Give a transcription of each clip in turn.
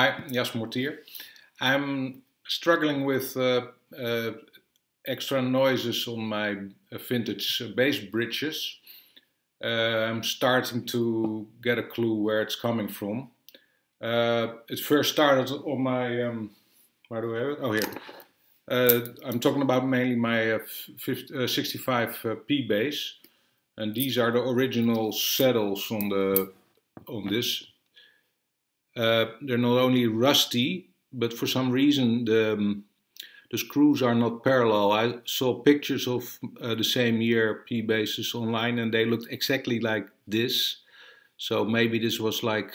Hi, Jas Mortier. I'm struggling with uh, uh, extra noises on my uh, vintage bass bridges. Uh, I'm starting to get a clue where it's coming from. Uh, it first started on my, um, where do I have it? Oh, here. Uh, I'm talking about mainly my 50, 65 P bass. And these are the original saddles on the on this uh, they're not only rusty, but for some reason the um, the screws are not parallel. I saw pictures of uh, the same year P basses online, and they looked exactly like this. So maybe this was like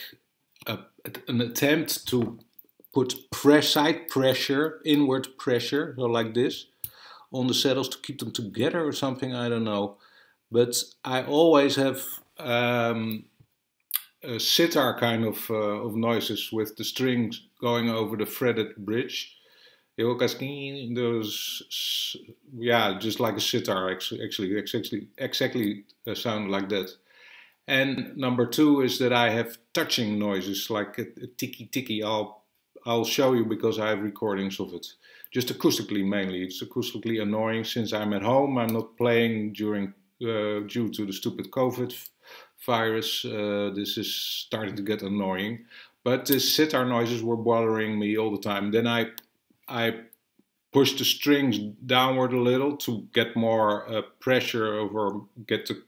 a, an attempt to put press side pressure, inward pressure, so like this, on the saddles to keep them together or something. I don't know. But I always have um, sitar kind of uh, of noises with the strings going over the threaded bridge. Those, yeah, just like a sitar actually, actually, exactly, exactly uh, sound like that. And number two is that I have touching noises like a, a ticky ticky. I'll I'll show you because I have recordings of it. Just acoustically mainly. It's acoustically annoying since I'm at home. I'm not playing during uh, due to the stupid COVID virus, uh, this is starting to get annoying. But the sitar noises were bothering me all the time. Then I, I pushed the strings downward a little to get more uh, pressure over, get the,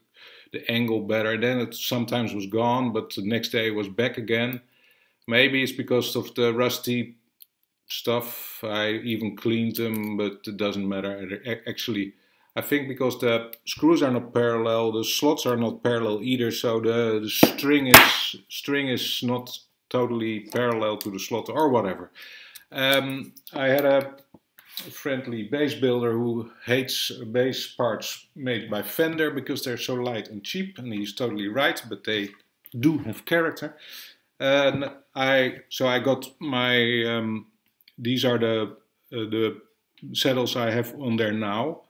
the angle better. Then it sometimes was gone, but the next day it was back again. Maybe it's because of the rusty stuff. I even cleaned them, but it doesn't matter. Actually, I think because the screws are not parallel, the slots are not parallel either, so the, the string is string is not totally parallel to the slot or whatever. Um, I had a friendly bass builder who hates bass parts made by Fender because they're so light and cheap, and he's totally right, but they do have character. And I so I got my um, these are the uh, the saddles I have on there now.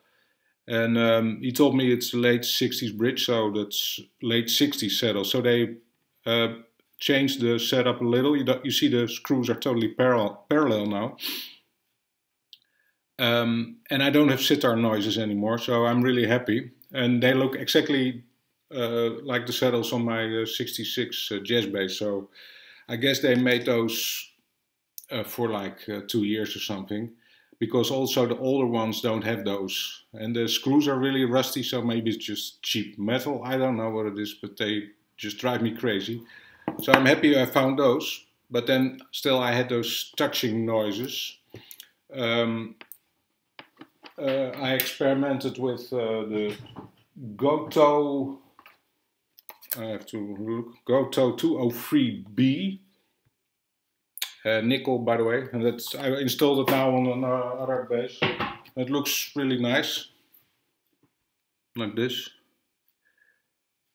And um, he told me it's late 60s bridge, so that's late 60s saddle. So they uh, changed the setup a little. You, you, see the screws are totally parallel, parallel now. Um, and I don't have sitar noises anymore, so I'm really happy. And they look exactly uh, like the saddles on my uh, 66 uh, jazz bass. So I guess they made those uh, for like uh, two years or something because also the older ones don't have those. And the screws are really rusty, so maybe it's just cheap metal. I don't know what it is, but they just drive me crazy. So I'm happy I found those. But then still I had those touching noises. Um, uh, I experimented with uh, the Gotoh, I have to look, Gotoh 203B uh, nickel, by the way, and that's I installed it now on another bass. It looks really nice, like this.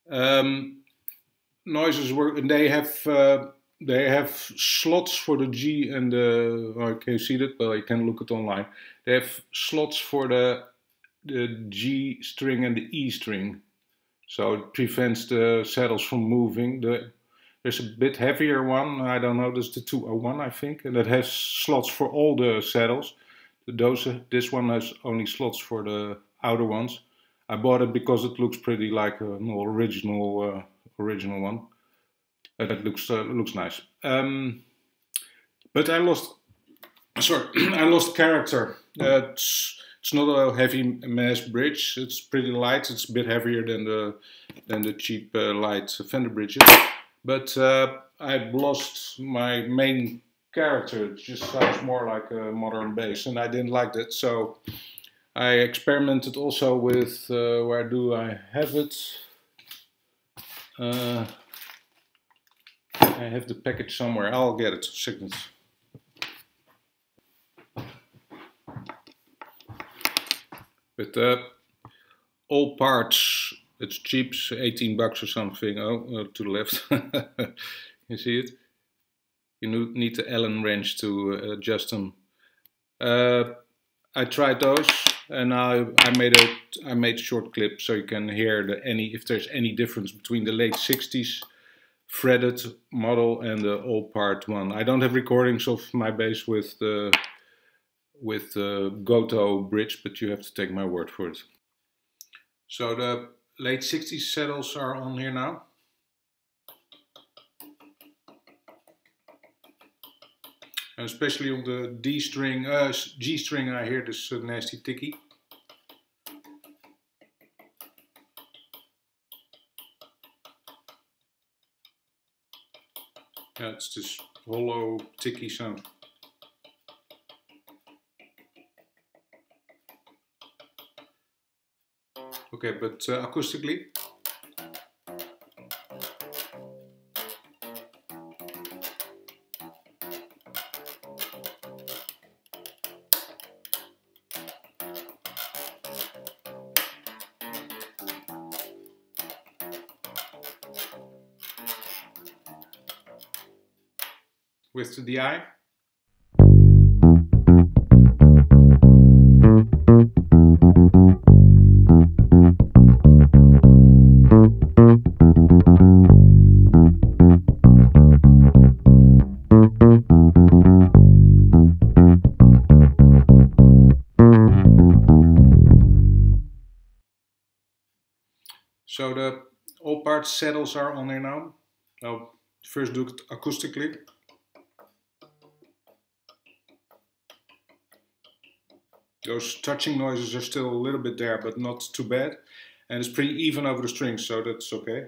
Um, noises work, and they have uh, they have slots for the G and the. Oh, can you see that? Well, you can look it online. They have slots for the the G string and the E string, so it prevents the saddles from moving. The there's a bit heavier one, I don't know, this is the 201 I think, and that has slots for all the saddles. Those, this one has only slots for the outer ones. I bought it because it looks pretty like an original uh, original one. Uh, that looks uh, looks nice. Um, but I lost, sorry, I lost character. Uh, it's, it's not a heavy mass bridge. It's pretty light. It's a bit heavier than the than the cheap uh, light Fender bridges. But uh, I've lost my main character. It just sounds more like a modern bass, and I didn't like that. So I experimented also with uh, where do I have it? Uh, I have the package somewhere. I'll get it. Second. With uh, Allparts it's cheap, 18 bucks or something. Oh, uh, to the left. you see it? You need the Allen wrench to uh, adjust them. Uh, I tried those and I, I made a I made short clip so you can hear the any if there's any difference between the late 60s threaded model and the old part one. I don't have recordings of my bass with the with the Gotoh bridge, but you have to take my word for it. So the late 60s saddles are on here now. And especially on the D string, uh, G string, I hear this uh, nasty ticky. Yeah, it's this hollow, ticky sound. Okay, but uh, acoustically. with the DI. So the Allparts saddles are on there now. I'll first do it acoustically. Those touching noises are still a little bit there, but not too bad. And it's pretty even over the strings, so that's okay.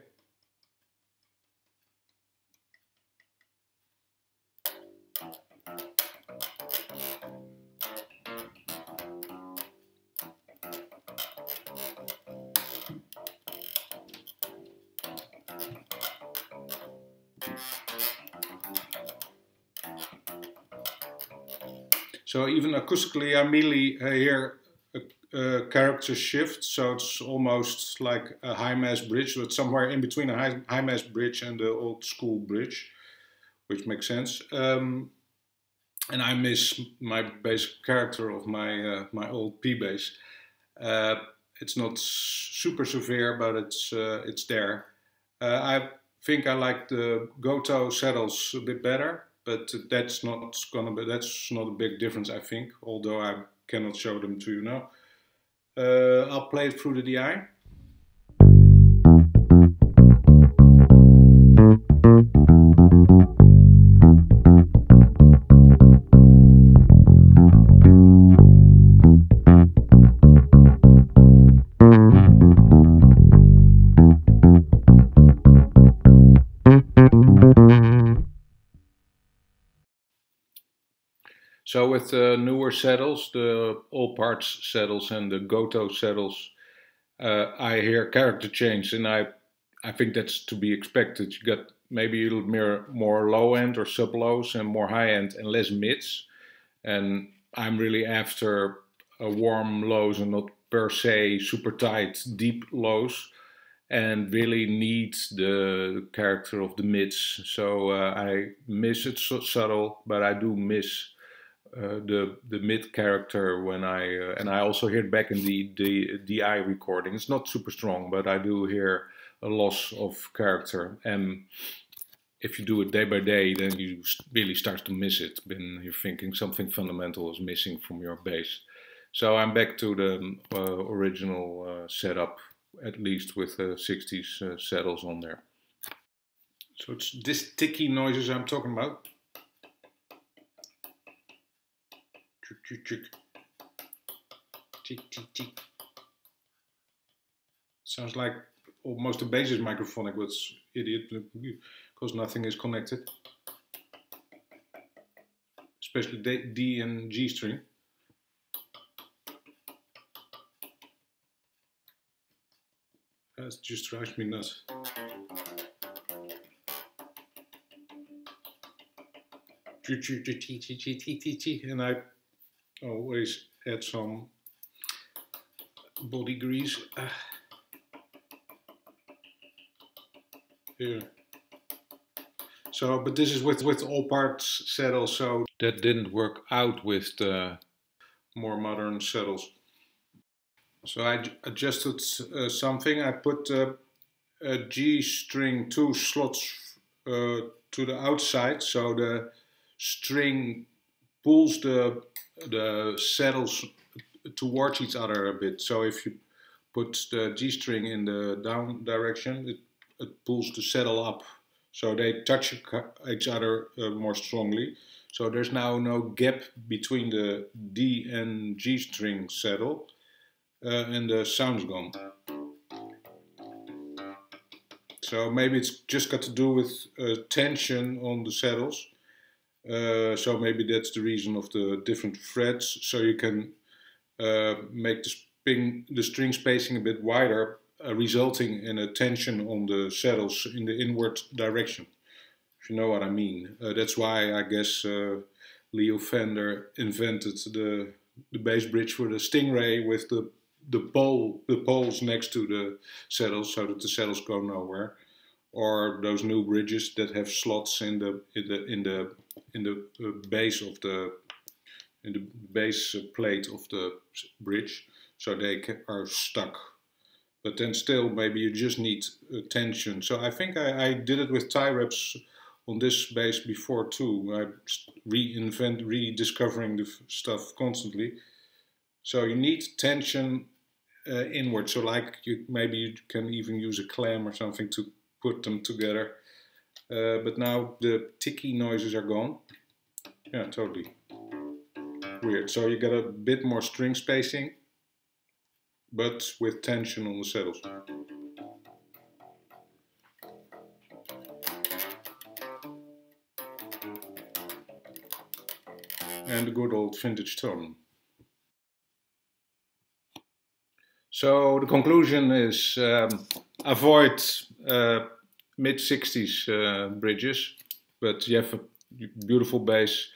So even acoustically, I uh, hear a, a, character shift. So it's almost like a high mass bridge, but somewhere in between a high, high mass bridge and the old school bridge, which makes sense. Um, and I miss my bass character of my uh, my old P bass. Uh, it's not super severe, but it's uh, it's there. Uh, I think I like the Gotoh saddles a bit better but that's not gonna be that's not a big difference I think although I cannot show them to you now. Uh, I'll play it through the DI So with the newer saddles, the Allparts saddles and the Gotoh saddles, uh, I hear character change, and I I think that's to be expected. You got maybe a little more, more low end or sub lows and more high end and less mids. And I'm really after a warm lows and not per se super tight deep lows and really needs the character of the mids. So uh, I miss it so subtle, but I do miss uh, the the mid character when I uh, and I also hear it back in the the DI recording. It's not super strong, but I do hear a loss of character. And if you do it day by day, then you really start to miss it. When you're thinking something fundamental is missing from your bass. So I'm back to the uh, original uh, setup, at least with the 60s uh, saddles on there. So it's this ticky noises I'm talking about. Chick, chick. Tick, tick, tick. Sounds like almost a bassist microphonic, but idiot because nothing is connected. Especially D, D and G string. That just drives me nuts. And I always add some body grease here. So, but this is with, with Allparts saddles, so that didn't work out with the more modern saddles. So I adjusted uh, something. I put uh, a G string two slots uh, to the outside, so the string pulls the the saddles towards each other a bit. So if you put the G string in the down direction, it, it pulls the saddle up. So they touch each other uh, more strongly. So there's now no gap between the D and G string saddle uh, and the sound's gone. So maybe it's just got to do with uh, tension on the saddles. Uh, so maybe that's the reason of the different frets. So you can uh, make the, the string spacing a bit wider, uh, resulting in a tension on the saddles in the inward direction. If you know what I mean. Uh, that's why I guess uh, Leo Fender invented the the bass bridge for the Stingray with the the pole the poles next to the saddles so that the saddles go nowhere or those new bridges that have slots in the in the in the in the uh, base of the in the base plate of the bridge so they are stuck. But then still maybe you just need tension so I think I, I did it with tie wraps on this bass before too. I reinvent rediscovering the stuff constantly. So you need tension uh, inward. So like you maybe you can even use a clam or something to put them together. Uh, but now the ticky noises are gone. Yeah, totally. Weird. So you get a bit more string spacing, but with tension on the saddles. And the good old vintage tone. So the conclusion is um, avoid uh, mid 60s uh, bridges, but you have a beautiful bass.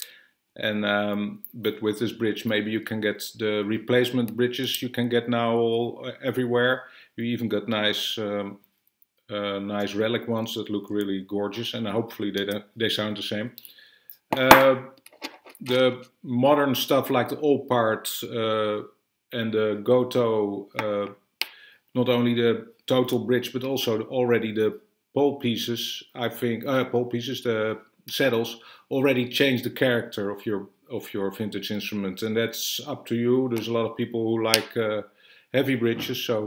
And um, but with this bridge, maybe you can get the replacement bridges you can get now all, uh, everywhere. You even got nice, um, uh, nice relic ones that look really gorgeous, and hopefully they they sound the same. Uh, the modern stuff like the Allpart uh, and the Gotoh, uh, not only the total bridge, but also already the pole pieces, I think, uh, pole pieces, the saddles, already change the character of your of your vintage instrument, and that's up to you. There's a lot of people who like uh, heavy bridges, so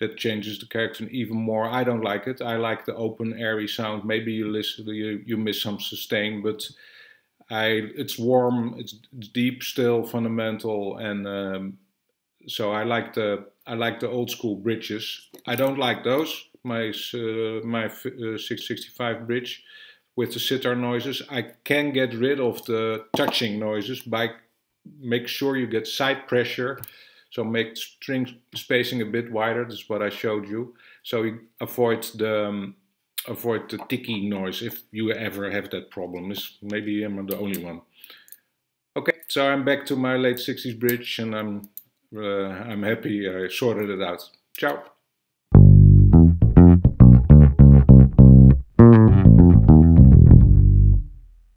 that changes the character even more. I don't like it. I like the open, airy sound. Maybe you listen, you you miss some sustain, but I it's warm, it's deep, still fundamental, and um, so I like the I like the old school bridges. I don't like those. My uh, my uh, 665 bridge with the sitar noises. I can get rid of the touching noises by make sure you get side pressure. So make string spacing a bit wider. That's what I showed you. So you avoid the um, avoid the ticky noise if you ever have that problem. This maybe I'm the only one. Okay, so I'm back to my late 60s bridge and I'm uh, I'm happy I sorted it out. Ciao.